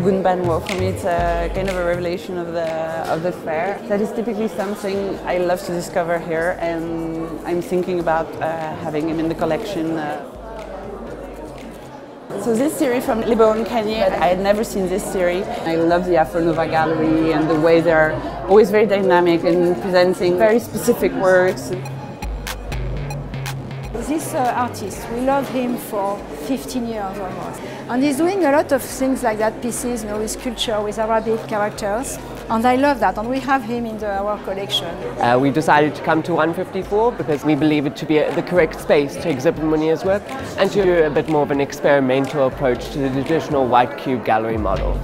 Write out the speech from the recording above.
Ogun Banwo. For me, it's a kind of a revelation of the of the fair. That is typically something I love to discover here, and I'm thinking about uh, having him in the collection. Uh. So this series from Lebohang Kganye, I had never seen this series. I love the Afronova Gallery and the way they're always very dynamic and presenting very specific works. This uh, artist, we love him for 15 years almost. And he's doing a lot of things like that, pieces, you know, with sculpture, with Arabic characters. And I love that, and we have him in the, our collection. Uh, we decided to come to 154 because we believe it to be a, the correct space to exhibit Munia's work and to do a bit more of an experimental approach to the traditional white cube gallery model.